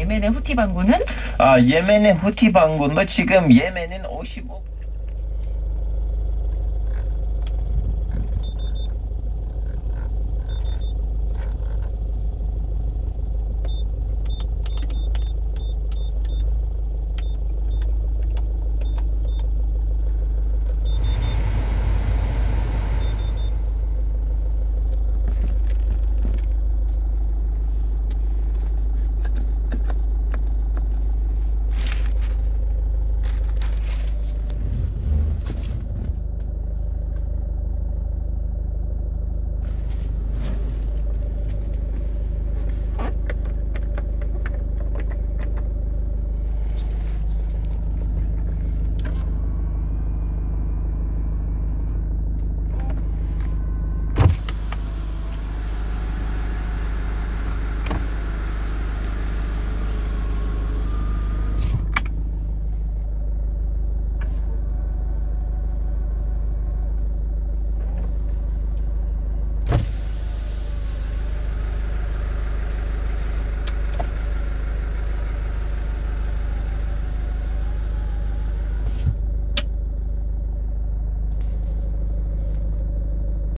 예멘의 후티 반군은 아, 예멘의 후티 반군도 지금 예멘은 55